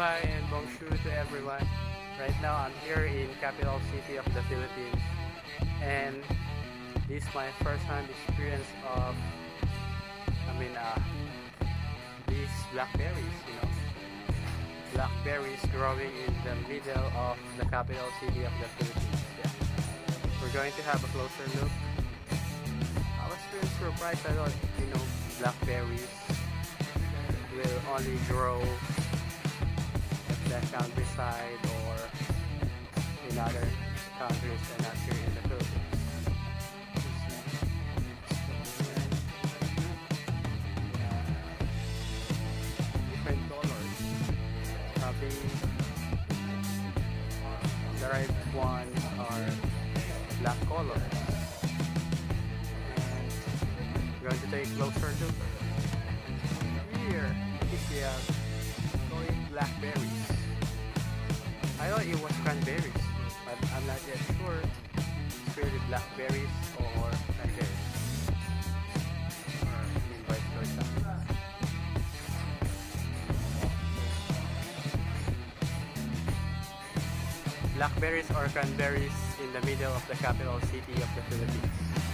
Mabuhay and bonjour to everyone. Right now I'm here in capital city of the Philippines and this is my first hand experience of I mean uh, these blackberries, you know. Blackberries growing in the middle of the capital city of the Philippines. Yeah. We're going to have a closer look. I was really surprised I thought, you know, blackberries will only grow the countryside or in other countries and not here in the Philippines. Different colors. Probably the right ones are black color. And going to take closer look. Here, we have going blackberries. I I'm not yet sure it's really blackberries or versa. Blackberries or cranberries in the middle of the capital city of the Philippines.